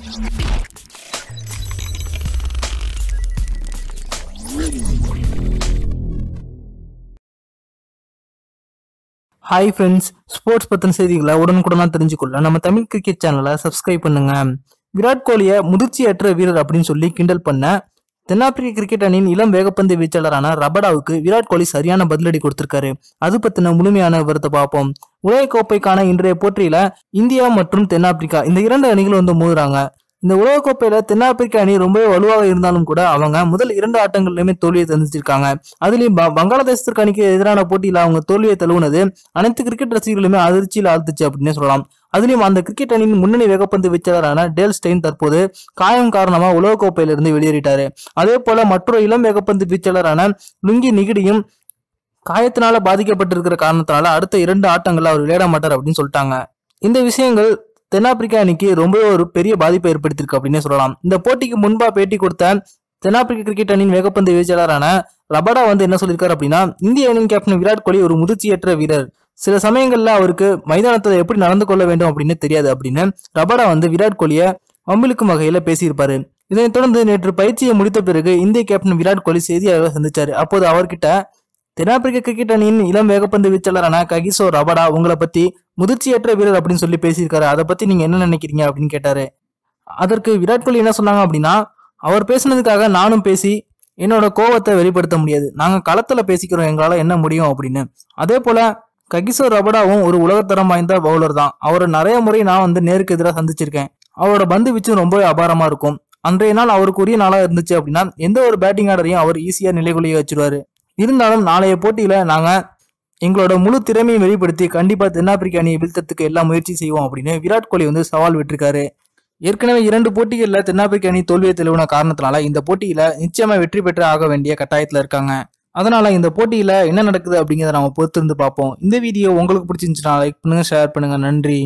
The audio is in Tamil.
ஹாய் ஃப்ரெண்ட்ஸ் ஸ்போர்ட்ஸ் பற்றின செய்திகளை உடனுக்குடனாக தெரிஞ்சுக்கொள்ள நம்ம தமிழ் கிரிக்கெட் சேனலை சப்ஸ்கிரைப் பண்ணுங்க. விராட் கோலியை முதிர்ச்சியற்ற வீரர் அப்படின்னு சொல்லி கிண்டல் பண்ண தென்னாப்பிரிக்க கிரிக்கெட் அணியின் இளம் வேகப்பந்து வீச்சாளரான ரபடாவுக்கு விராட் கோலி சரியான பதிலடி கொடுத்திருக்காரு. அது பத்தின முழுமையான விவரத்தை பார்ப்போம். உலகக்கோப்பைக்கான இன்றைய போட்டியில இந்தியா மற்றும் தென்னாப்பிரிக்கா இந்த இரண்டு அணிகள் வந்து மோதுறாங்க. இந்த உலகக்கோப்பையில தென்னாப்பிரிக்க அணி ரொம்பவே வலுவாக இருந்தாலும் கூட அவங்க முதல் இரண்டு ஆட்டங்கள்லயுமே தோல்வியை தந்திச்சிருக்காங்க அதுலயும் ப- வங்காளதேசத்திற்கு அணிக்கு எதிரான போட்டியில அவங்க தோல்வியை தழுவுனது அனைத்து கிரிக்கெட் ரசிகர்களுமே அதிர்ச்சியில் ஆழ்த்துச்சு அப்படின்னு சொல்லலாம். அதுலயும் அந்த கிரிக்கெட் அணியின் முன்னணி வேகப்பந்து வீச்சாளரான டேல் ஸ்டெயின் தற்போது காயம் காரணமா உலகக்கோப்பையிலிருந்து வெளியேறிட்டாரு. அதே போல மற்றொரு இளம் வேகப்பந்து வீச்சாளரான லுங்கி நிகிடியும் காயத்தினால பாதிக்கப்பட்டிருக்கிற காரணத்தினால அடுத்த இரண்டு ஆட்டங்கள்ல அவர் விளையாட மாட்டார் அப்படின்னு சொல்லிட்டாங்க. இந்த விஷயங்கள் தென்னாப்பிரிக்கா அணிக்கு ரொம்பவே ஒரு பெரிய பாதிப்பை ஏற்படுத்தியிருக்கு அப்படின்னே சொல்லலாம். இந்த போட்டிக்கு முன்பா பேட்டி கொடுத்த தென்னாப்பிரிக்க கிரிக்கெட் அணியின் வேகப்பந்து வீச்சாளரான ரபடா வந்து என்ன சொல்லியிருக்காரு அப்படின்னா இந்திய அணியின் கேப்டன் விராட் கோலி ஒரு முதிர்ச்சியற்ற வீரர். சில சமயங்கள்ல அவருக்கு மைதானத்தில் எப்படி நடந்து கொள்ள வேண்டும் அப்படின்னு தெரியாது அப்படின்னு ரபடா வந்து விராட் கோலியை வம்பிழுக்கும் வகையில பேசியிருப்பாரு. இதனைத் தொடர்ந்து நேற்று பயிற்சியை முடித்த பிறகு இந்திய கேப்டன் விராட் கோலி செய்தியாளர்களை சந்திச்சாரு. அப்போது அவர்கிட்ட தென்னாப்பிரிக்க கிரிக்கெட் அணியின் இளம் வேகப்பந்து வீச்சாளரான ககிசோ ரபடா உங்களை பத்தி முதிர்ச்சியற்ற வீரர் அப்படின்னு சொல்லி பேசியிருக்காரு. அதை பத்தி நீங்க என்ன நினைக்கிறீங்க அப்படின்னு கேட்டாரு. அதற்கு விராட் கோலி என்ன சொன்னாங்க அப்படின்னா அவர் பேசினதுக்காக நானும் பேசி என்னோட கோவத்தை வெளிப்படுத்த முடியாது. நாங்க களத்துல பேசிக்கிறோம் எங்களால என்ன முடியும் அப்படின்னு. அதே போல ககிசோ ரபடாவும் ஒரு உலகத்தரம் வாய்ந்த பவுலர் தான். அவரை நிறைய முறை நான் வந்து நேருக்கு எதிராக சந்திச்சிருக்கேன். அவரோட பந்து வீச்சும் ரொம்பவே அபாரமா இருக்கும். அன்றைய நாள் அவருக்கு உரிய நாளா இருந்துச்சு அப்படின்னா எந்த ஒரு பேட்டிங் ஆர்டரையும் அவர் ஈஸியா நிலைகுலிய வச்சிருவாரு. இருந்தாலும் நாளைய போட்டியில நாங்கள் எங்களோட முழு திறமையை வெளிப்படுத்தி கண்டிப்பாக தென்னாப்பிரிக்க அணியை வீழ்த்தத்துக்கு எல்லா முயற்சி செய்வோம் அப்படின்னு விராட் கோலி வந்து சவால் விட்டுருக்காரு. ஏற்கனவே இரண்டு போட்டிகளில் தென்னாப்பிரிக்க அணி தோல்வியை தெளிவுன காரணத்தினால இந்த போட்டியில நிச்சயமா வெற்றி பெற்று ஆக வேண்டிய கட்டாயத்தில் இருக்காங்க. அதனால இந்த போட்டியில என்ன நடக்குது அப்படிங்கிறத நம்ம பொறுத்திருந்து பார்ப்போம். இந்த வீடியோ உங்களுக்கு பிடிச்சிருந்துச்சுன்னா லைக் பண்ணுங்க ஷேர் பண்ணுங்க. நன்றி.